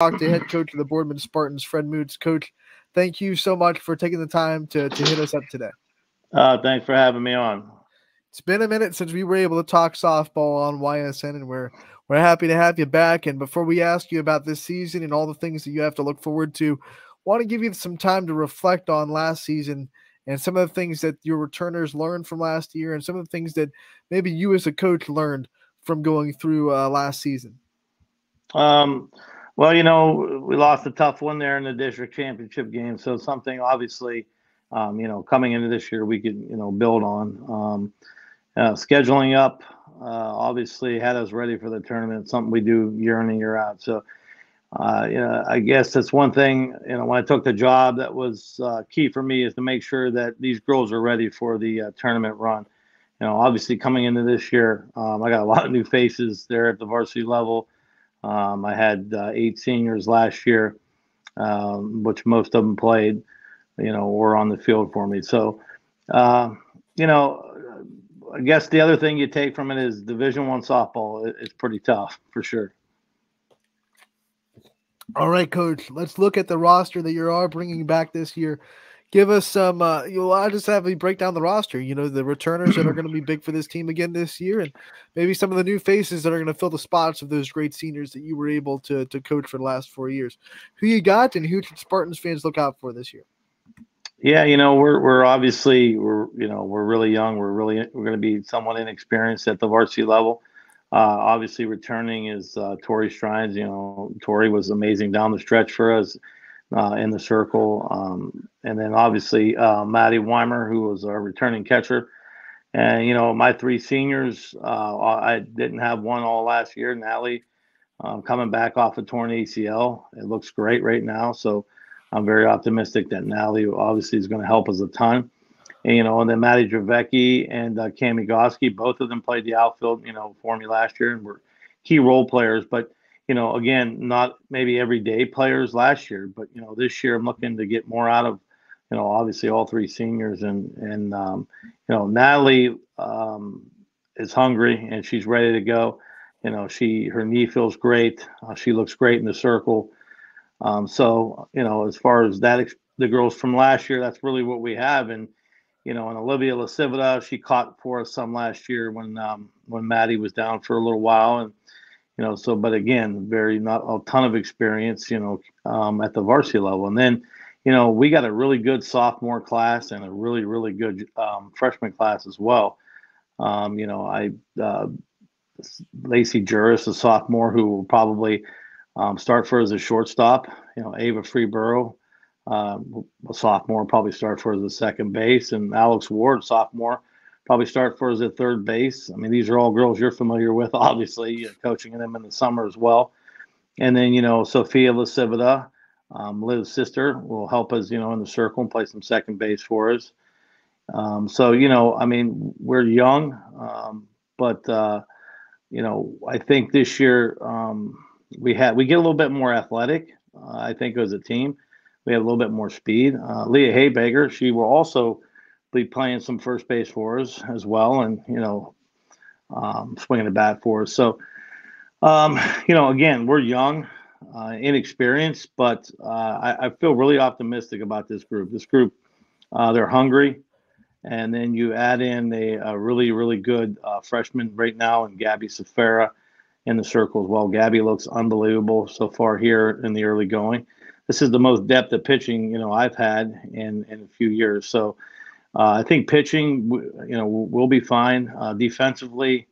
talk to head coach of the Boardman Spartans, Fred Mootz. Coach, thank you so much for taking the time to, to hit us up today. Uh, thanks for having me on. It's been a minute since we were able to talk softball on YSN, and we're we're happy to have you back. And before we ask you about this season and all the things that you have to look forward to, want to give you some time to reflect on last season and some of the things that your returners learned from last year, and some of the things that maybe you as a coach learned from going through uh, last season. Um, well, you know, we lost a tough one there in the district championship game. So something obviously, um, you know, coming into this year we could, you know, build on. Um, uh, scheduling up uh, obviously had us ready for the tournament. Something we do year in and year out. So, uh, you know, I guess that's one thing. You know, when I took the job, that was uh, key for me is to make sure that these girls are ready for the uh, tournament run. You know, obviously coming into this year, um, I got a lot of new faces there at the varsity level. Um, I had uh, eight seniors last year, um, which most of them played, you know, or on the field for me. So, uh, you know, I guess the other thing you take from it is Division One softball. It's pretty tough for sure. All right, coach. Let's look at the roster that you are bringing back this year give us some. Uh, you'll I just have you break down the roster. You know the returners that are going to be big for this team again this year, and maybe some of the new faces that are going to fill the spots of those great seniors that you were able to to coach for the last four years. Who you got, and who should Spartans fans look out for this year? Yeah, you know we're we're obviously we're you know we're really young. We're really we're going to be somewhat inexperienced at the varsity level. Uh, obviously, returning is uh, Tori Strines. You know, Tori was amazing down the stretch for us uh, in the circle. Um, and then obviously uh, Maddie Weimer, who was our returning catcher. And, you know, my three seniors, uh, I didn't have one all last year. Natalie um, coming back off a torn ACL. It looks great right now. So I'm very optimistic that Natalie obviously is going to help us a ton. And, you know, and then Maddie Dravecki and uh, Cami Goski, both of them played the outfield, you know, for me last year and were key role players. But you know, again, not maybe everyday players last year, but you know, this year I'm looking to get more out of, you know, obviously all three seniors and and um, you know, Natalie um, is hungry and she's ready to go. You know, she her knee feels great. Uh, she looks great in the circle. Um, so you know, as far as that, the girls from last year, that's really what we have. And you know, and Olivia Lasivita, she caught for us some last year when um, when Maddie was down for a little while, and you know so but again very not a ton of experience you know um, at the varsity level. And then you know we got a really good sophomore class and a really really good um, freshman class as well. Um, you know i uh, lacey juris a sophomore who will probably um, start for as a shortstop you know ava freeborough uh, a sophomore probably start for as a second base and alex ward sophomore probably start for us at third base. I mean, these are all girls you're familiar with, obviously, coaching them in the summer as well. And then, you know, Sophia Lasivita, um, Liv's sister, will help us, you know, in the circle and play some second base for us. Um, so, you know, I mean, we're young, um, but, uh, you know, I think this year um, we had we get a little bit more athletic. Uh, I think as a team, we have a little bit more speed. Uh, Leah Haybaker, she will also be playing some first base for us as well, and you know, um, swinging the bat for us. So, um, you know, again, we're young, uh, inexperienced, but uh, I, I, feel really optimistic about this group. This group, uh, they're hungry, and then you add in a, a really, really good uh, freshman right now, and Gabby Safara in the circle as well. Gabby looks unbelievable so far here in the early going. This is the most depth of pitching you know I've had in in a few years. So I think pitching, you know, we'll be fine. Uh, defensively,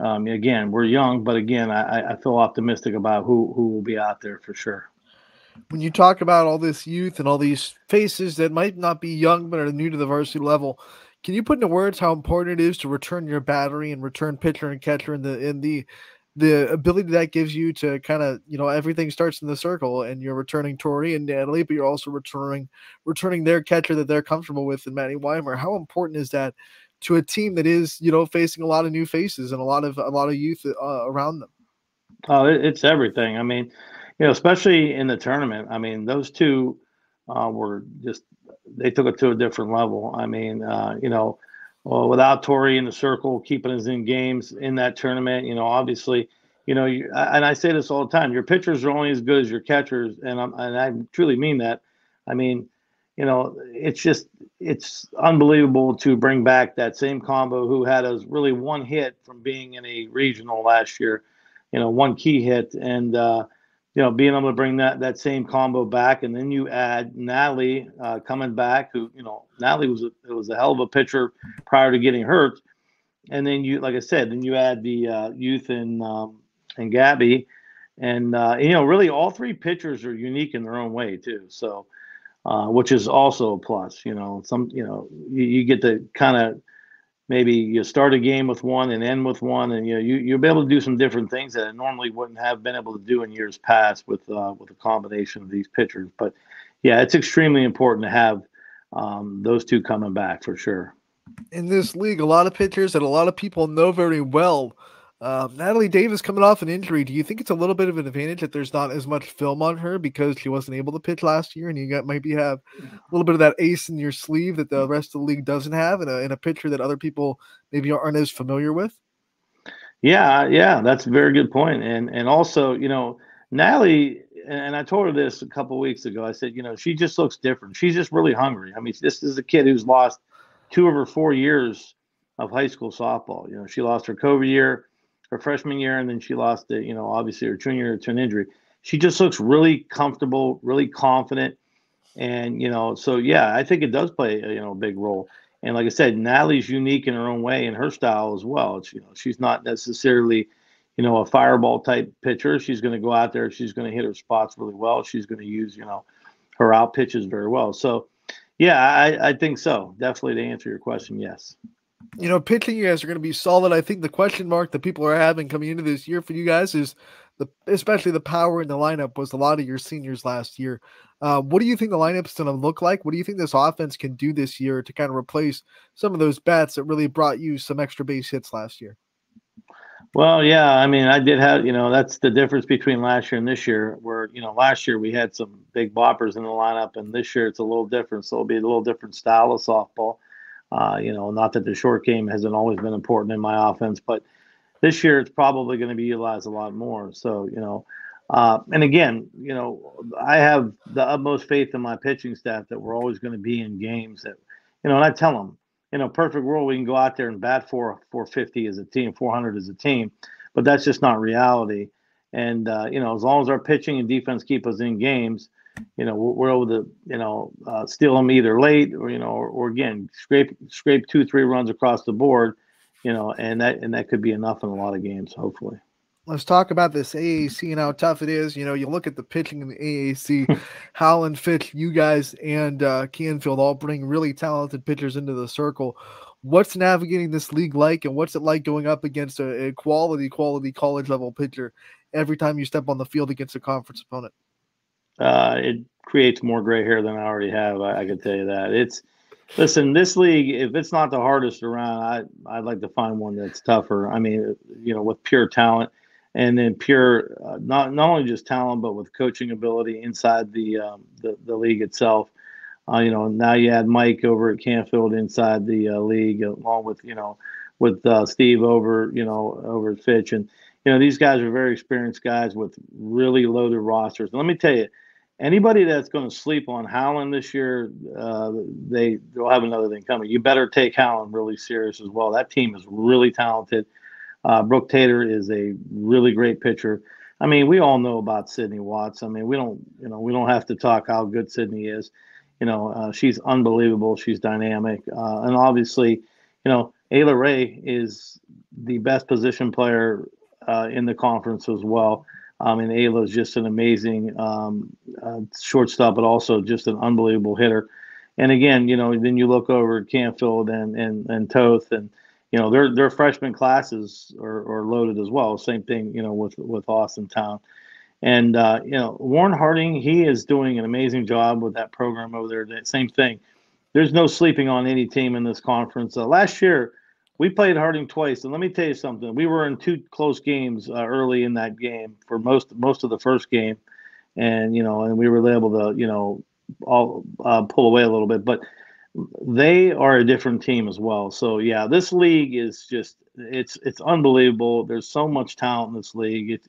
um, again, we're young, but again, I, I feel optimistic about who who will be out there for sure. When you talk about all this youth and all these faces that might not be young but are new to the varsity level, can you put into words how important it is to return your battery and return pitcher and catcher in the in the the ability that gives you to kind of you know everything starts in the circle and you're returning Tori and Natalie, but you're also returning returning their catcher that they're comfortable with and Maddie Weimer. How important is that to a team that is you know facing a lot of new faces and a lot of a lot of youth uh, around them? Oh, it's everything. I mean, you know, especially in the tournament. I mean, those two uh, were just they took it to a different level. I mean, uh, you know well, without Tori in the circle, keeping us in games in that tournament, you know, obviously, you know, you, and I say this all the time: your pitchers are only as good as your catchers, and I'm, and I truly mean that. I mean, you know, it's just it's unbelievable to bring back that same combo who had us really one hit from being in a regional last year, you know, one key hit, and uh, you know, being able to bring that that same combo back, and then you add Natalie uh, coming back, who you know, Natalie was a, it was a hell of a pitcher prior to getting hurt, and then you, like I said, then you add the uh, youth and um, and Gabby, and uh, you know, really all three pitchers are unique in their own way too. So, uh, which is also a plus. You know, some you know you, you get to kind of maybe you start a game with one and end with one, and you know you you'll be able to do some different things that I normally wouldn't have been able to do in years past with uh, with a combination of these pitchers. But yeah, it's extremely important to have um, those two coming back for sure. In this league, a lot of pitchers that a lot of people know very well um, Natalie Davis coming off an injury. Do you think it's a little bit of an advantage that there's not as much film on her because she wasn't able to pitch last year, and you got maybe have a little bit of that ace in your sleeve that the rest of the league doesn't have, in a, in a pitcher that other people maybe aren't as familiar with? Yeah, yeah, that's a very good point, and and also you know Natalie, and I told her this a couple weeks ago. I said, you know, she just looks different. She's just really hungry. I mean, this is a kid who's lost two of her four years of high school softball. You know, she lost her COVID year her freshman year, and then she lost it, you know, obviously her junior year to an injury. She just looks really comfortable, really confident, and you know, so yeah, I think it does play you know a big role. And like I said, Natalie's unique in her own way in her style as well. It's you know she's not necessarily you know a fireball type pitcher. She's going to go out there. She's going to hit her spots really well. She's going to use you know her out pitches very well. So yeah, I, I think so. Definitely to answer your question, yes you know, pitching you guys are going to be solid. I think the question mark that people are having coming into this year for you guys is the, especially the power in the lineup was a lot of your seniors last year. Uh, what do you think the lineup's going to look like? What do you think this offense can do this year to kind of replace some of those bats that really brought you some extra base hits last year? Well, yeah, I mean, I did have, you know, that's the difference between last year and this year, where, you know, last year we had some big boppers in the lineup, and this year it's a little different. So it'll be a little different style of softball. Uh, you know, not that the short game hasn't always been important in my offense, but this year it's probably going to be utilized a lot more. So, you know, uh, and again, you know, I have the utmost faith in my pitching staff that we're always going to be in games that, you know, and I tell them, you know, perfect world, we can go out there and bat for 450 as a team, 400 as a team, but that's just not reality. And, uh, you know, as long as our pitching and defense keep us in games, you know, we're, able to, you know, uh, steal them either late or, you know, or, or, again, scrape, scrape two, three runs across the board, you know, and that, and that could be enough in a lot of games, hopefully. Let's talk about this AAC and how tough it is. You know, you look at the pitching in the AAC, Howland, Fitch, you guys, and uh, Canfield all bring really talented pitchers into the circle. What's navigating this league like, and what's it like going up against a, a quality, quality college level pitcher every time you step on the field against a conference opponent? Uh, it creates more gray hair than I already have. I, I can tell you that. It's listen, this league, if it's not the hardest around, I I'd like to find one that's tougher. I mean, you know, with pure talent, and then pure uh, not not only just talent, but with coaching ability inside the um, the, the league itself. Uh, you know, now you add Mike over at Canfield inside the uh, league, along with you know, with uh, Steve over you know over at Fitch, and you know these guys are very experienced guys with really loaded rosters. And let me tell you, anybody that's going to sleep on Howland this year, uh, they they'll have another thing coming. You better take Howland really serious as well. That team is really talented. Uh, Brooke Tater is a really great pitcher. I mean, we all know about Sydney Watts. I mean, we don't, you know, we don't have to talk how good Sydney is. You know, uh, she's unbelievable. She's dynamic, uh, and obviously, you know, Ayla Ray is the best position player uh, in the conference as well. Um, and Ayla is just an amazing um, uh, shortstop, but also just an unbelievable hitter. And again, you know, then you look over at Canfield and and and Toth, and you know their their freshman classes are, are loaded as well. Same thing, you know, with with Austintown, And uh, you know, Warren Harding, he is doing an amazing job with that program over there. That Same thing. There's no sleeping on any team in this conference. Uh, last year, we played Harding twice, and let me tell you something. We were in two close games uh, early in that game for most most of the first game, and you know, and we were able to you know all uh, pull away a little bit, but they are a different team as well. So yeah, this league is just It's it's unbelievable. There's so much talent in this league. It,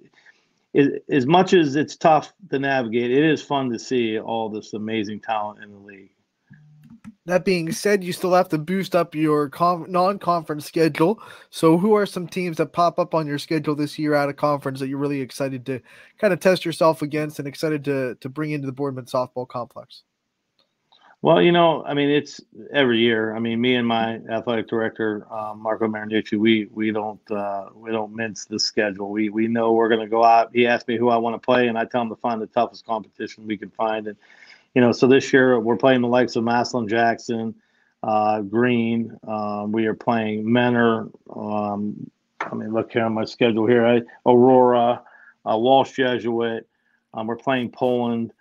it, as much as it's tough to navigate, it is fun to see all this amazing talent in the league. That being said, you still have to boost up your com- non-conference schedule. So, who are some teams that pop up on your schedule this year out of conference that you're really excited to kind of test yourself against and excited to to bring into the Boardman softball complex? Well, you know, I mean, it's every year. I mean, me and my athletic director, um, Marco Marinucci, we we don't uh, we don't mince the schedule. We we know we're going to go out. He asked me who I want to play, and I tell him to find the toughest competition we can find. And you know, so this year we're playing the likes of Massillon Jackson, uh, Green. Um, we are playing Mentor. Um, I mean, look here on my schedule here. I, Aurora, uh, Walsh Jesuit. Um, we're playing Poland.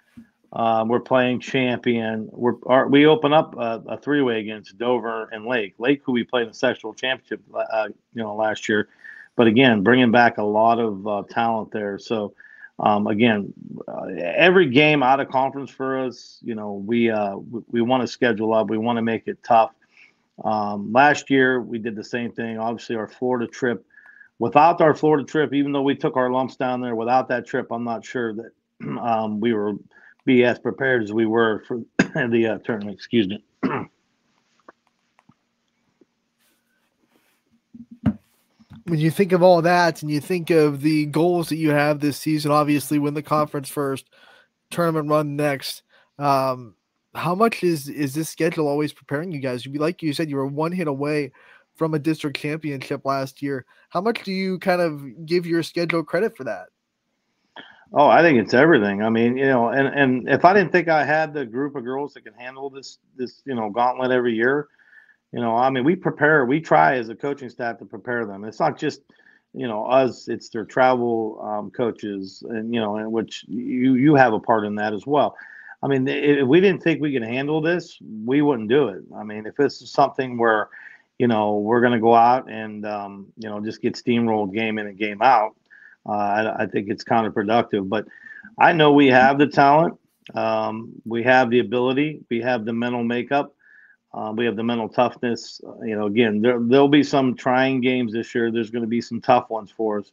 Um, we're playing champion. We're our, we open up a, a, three-way against Dover and Lake. Lake, who we played in the sectional championship, uh, you know, last year. But again, bringing back a lot of uh, talent there. So um, again, uh, every game out of conference for us, you know, we uh, we, we want to schedule up. We want to make it tough. Um, last year we did the same thing. Obviously, our Florida trip. Without our Florida trip, even though we took our lumps down there, without that trip, I'm not sure that um, we were be as prepared as we were for the uh, tournament. Excuse me. when you think of all that and you think of the goals that you have this season, obviously win the conference first, tournament run next. Um, how much is is this schedule always preparing you guys? Like you said, you were one hit away from a district championship last year. How much do you kind of give your schedule credit for that? Oh, I think it's everything. I mean, you know, and and if I didn't think I had the group of girls that can handle this this you know gauntlet every year, you know, I mean, we prepare, we try as a coaching staff to prepare them. It's not just you know us; it's their travel um, coaches, and you know, in which you you have a part in that as well. I mean, if we didn't think we could handle this, we wouldn't do it. I mean, if this is something where you know we're going to go out and um, you know just get steamrolled game in and game out uh, I, I, think it's counterproductive. But I know we have the talent, um, we have the ability, we have the mental makeup, uh, we have the mental toughness. Uh, you know, again, there there'll be some trying games this year. There's going to be some tough ones for us,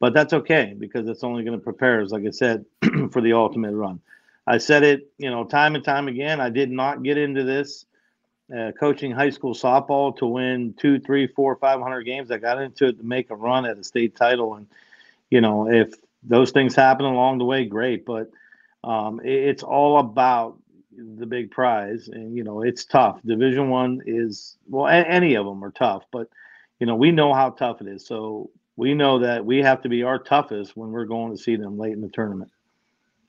but that's okay because it's only going to prepare us, like I said, for the ultimate run. I said it, you know, time and time again. I did not get into this. Uh, coaching high school softball to win two, three, four, five hundred games. I got into it to make a run at a state title, and you know, if those things happen along the way, great. But um, it, it's all about the big prize, and you know, it's tough. Division One is well, a- any of them are tough, but you know, we know how tough it is. So we know that we have to be our toughest when we're going to see them late in the tournament.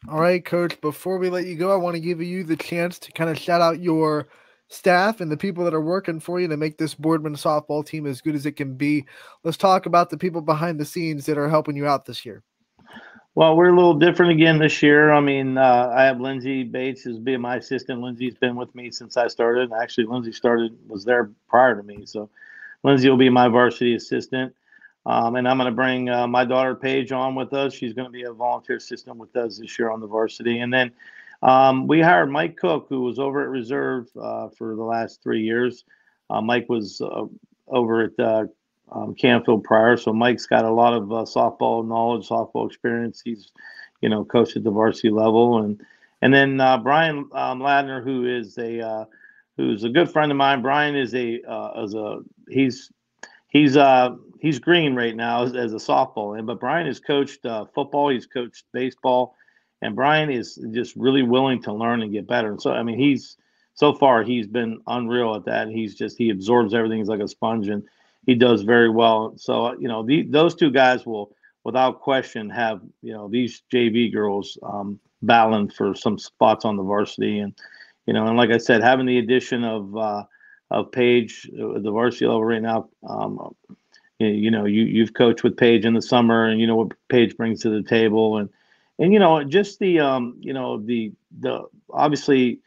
All right, coach. Before we let you go, I want to give you the chance to kind of shout out your staff and the people that are working for you to make this Boardman softball team as good as it can be. Let's talk about the people behind the scenes that are helping you out this year. Well, we're a little different again this year. I mean, uh, I have Lindsay Bates as being my assistant. Lindsay's been with me since I started. Actually, Lindsay started was there prior to me, so Lindsay will be my varsity assistant. Um, and I'm going to bring uh, my daughter Paige on with us. She's going to be a volunteer assistant with us this year on the varsity. And then um, we hired Mike Cook, who was over at Reserve uh, for the last three years. Uh, Mike was uh, over at uh, um, Canfield prior, so Mike's got a lot of uh, softball knowledge, softball experience. He's, you know, coached at the varsity level, and and then uh, Brian um, Ladner, who is a who's a good friend of mine. Brian is a as a he's he's uh he's green right now as, as a softball, and but Brian has coached football. He's coached baseball and Brian is just really willing to learn and get better. And so, I mean, he's so far he's been unreal at that. He's just he absorbs everything. He's like a sponge, and he does very well. So, you know, the, those two guys will, without question, have you know these JV girls um, battling for some spots on the varsity, and you know, and like I said, having the addition of uh, of Paige, uh, the varsity level right now. Um, you, know, you you've coached with Paige in the summer, and you know what Paige brings to the table, and and you know just the um you know the the obviously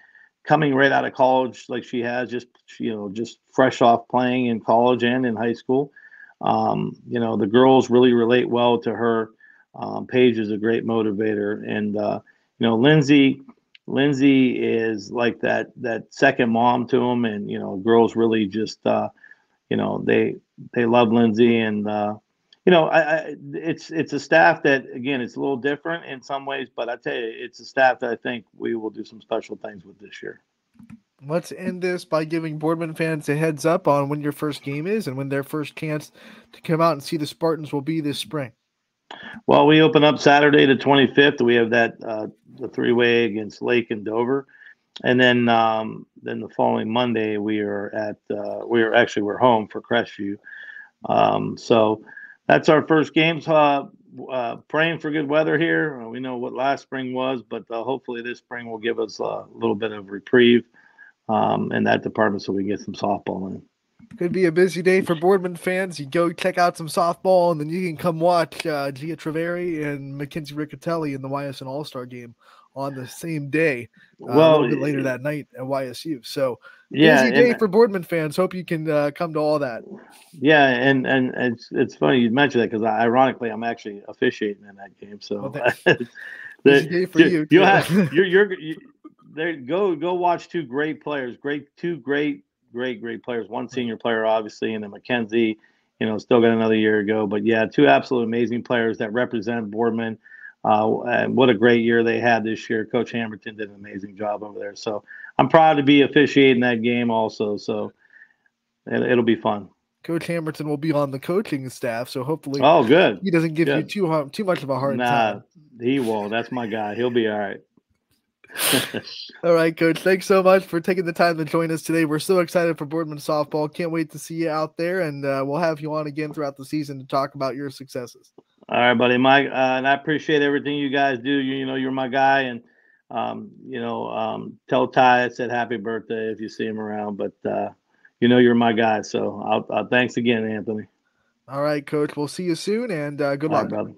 coming right out of college like she has just you know just fresh off playing in college and in high school. Um, you know the girls really relate well to her. Um, paige is a great motivator. And uh, you know lindsay lindsay is like that that second mom to them and you know girls really just uh, you know they they love Lindsay, and uh, you know, I, I, it's it's a staff that again, it's a little different in some ways, but I tell you, it's a staff that I think we will do some special things with this year. Let's end this by giving Boardman fans a heads up on when your first game is and when their first chance to come out and see the Spartans will be this spring. Well, we open up Saturday the 25th. We have that uh, the three way against Lake and Dover, and then um, then the following Monday we are at uh, we are actually we're home for Crestview. Um, so that's our first games. Uh, uh, praying for good weather here. We know what last spring was, but uh, hopefully this spring will give us a little bit of reprieve um, in that department so we get some softball in. Could be a busy day for Boardman fans. You go check out some softball, and then you can come watch uh, Gia Treveri and Mackenzie Riccatelli in the YSN All Star game on the same day. Uh, well, a little bit later that night at YSU. So yeah, busy day and, for Boardman fans. Hope you can uh, come to all that. Yeah, and and it's it's funny you mentioned that because ironically I'm actually officiating in that game. So well, the, day for you. You have you're you're. You, there go go watch two great players, great two great great great players. One senior player obviously, and then McKenzie. you know, still got another year to go. But yeah, two absolute amazing players that represent Boardman. Uh, and what a great year they had this year. Coach Hamilton did an amazing job over there. So I'm proud to be officiating that game also. So it, will be fun. Coach Hamilton will be on the coaching staff, so hopefully, oh, good. He doesn't give good. you too too much of a hard nah, time. he won't. That's my guy. He'll be all right. All right, coach. Thanks so much for taking the time to join us today. We're so excited for Boardman softball. Can't wait to see you out there, and uh, we'll have you on again throughout the season to talk about your successes. All right, buddy, Mike. Uh, and I appreciate everything you guys do. You, you know, you're my guy, and um, you know, um, tell Ty I said happy birthday if you see him around. But uh, you know, you're my guy. So I'll, I'll, thanks again, Anthony. All right, coach. We'll see you soon, and uh, good All luck, right, brother.